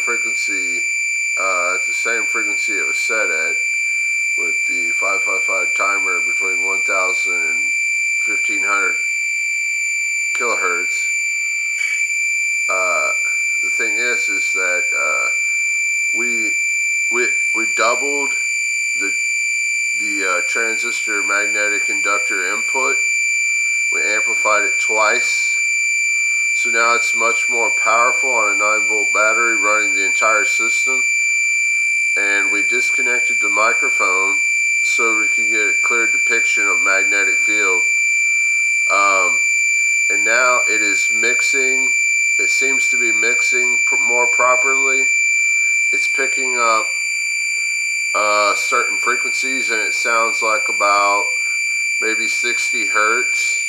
frequency uh, at the same frequency it was set at with the 555 timer between 1000 and 1500 kilohertz. Uh, the thing is, is that uh, we we we doubled the the uh, transistor magnetic inductor input. We amplified it twice. So now it's much more powerful on a 9 volt battery running the entire system. And we disconnected the microphone so we could get a clear depiction of magnetic field. Um, and now it is mixing. It seems to be mixing more properly. It's picking up uh, certain frequencies and it sounds like about maybe 60 hertz.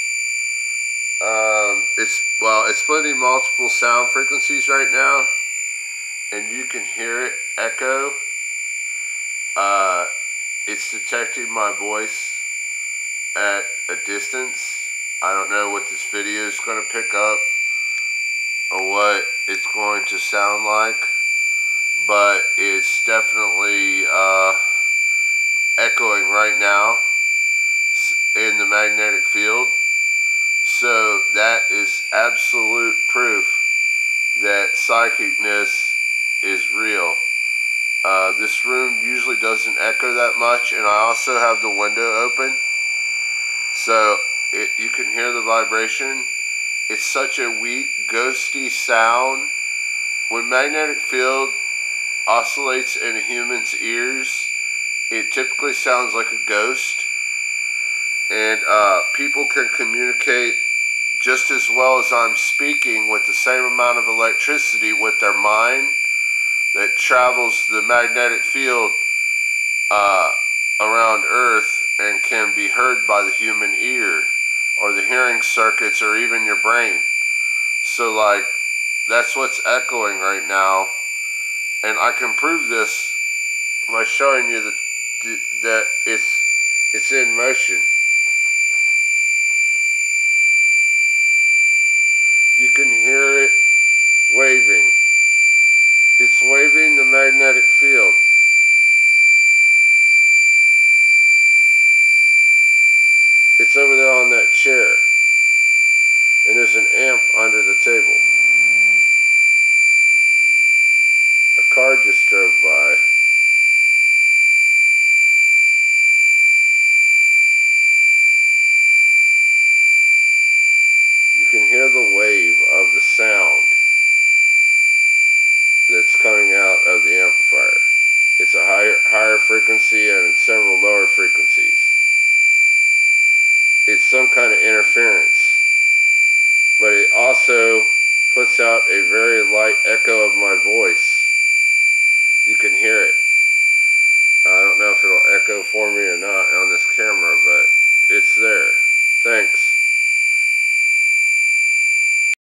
Um, it's well, it's splitting multiple sound frequencies right now, and you can hear it echo. Uh, it's detecting my voice at a distance. I don't know what this video is going to pick up or what it's going to sound like but it's definitely uh, echoing right now in the magnetic field. So that is absolute proof that psychicness is real. Uh, this room usually doesn't echo that much, and I also have the window open, so it, you can hear the vibration. It's such a weak, ghosty sound. When magnetic field oscillates in a human's ears, it typically sounds like a ghost. And uh, people can communicate just as well as I'm speaking with the same amount of electricity with their mind that travels the magnetic field uh, around Earth and can be heard by the human ear or the hearing circuits or even your brain. So, like, that's what's echoing right now and I can prove this by showing you that that it's it's in motion. You can hear it waving. It's waving the magnetic field. It's over there on that chair. And there's an amp under the table. A car just drove by. You can hear the wave of the sound that's coming out of the amplifier. It's a higher, higher frequency and several lower frequencies. It's some kind of interference. But it also puts out a very light echo